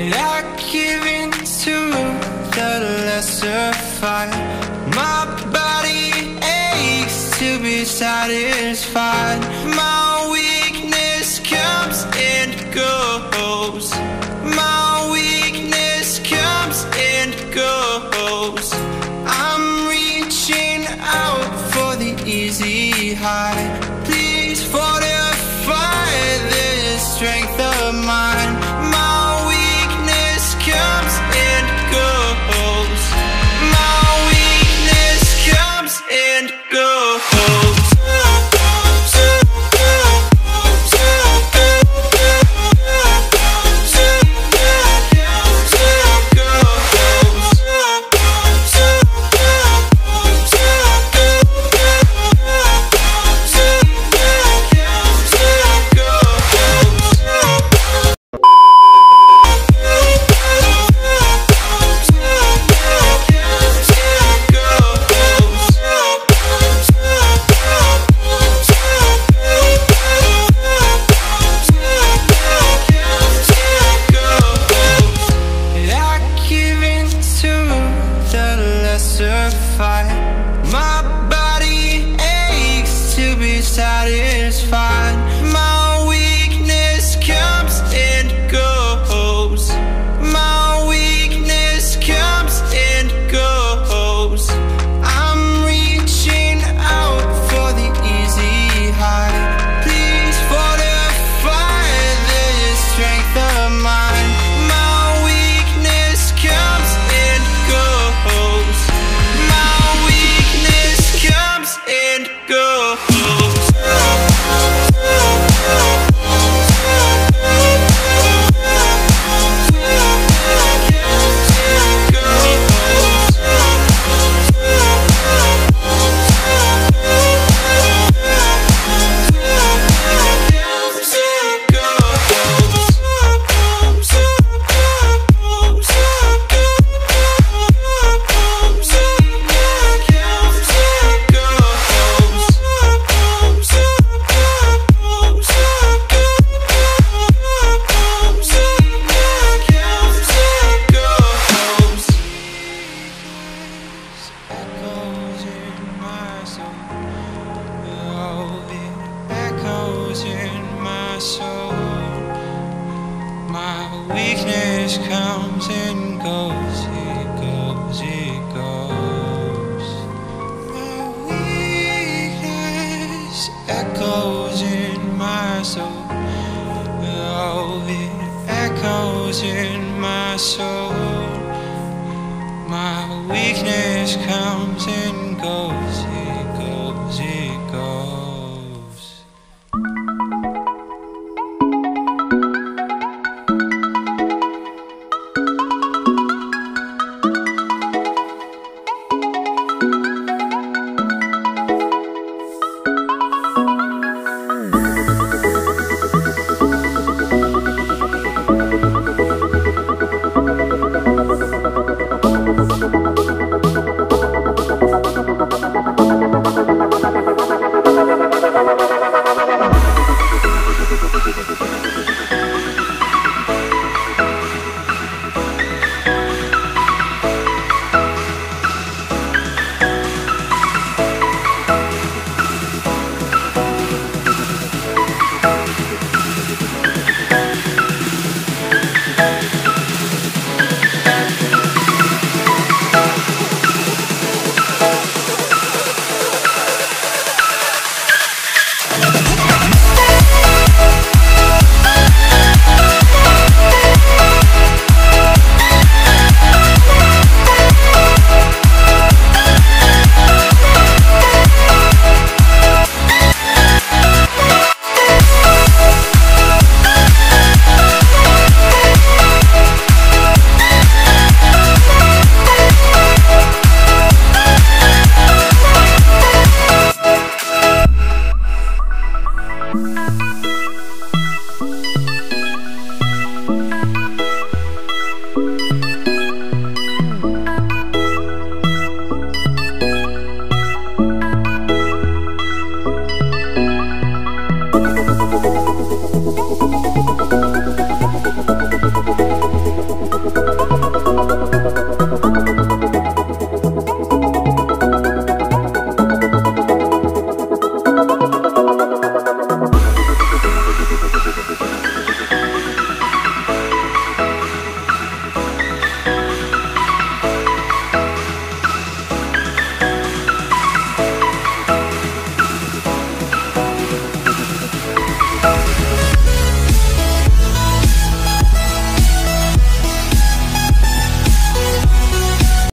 And I give in to the lesser fight. My body aches to be satisfied. In my soul. My weakness comes and goes.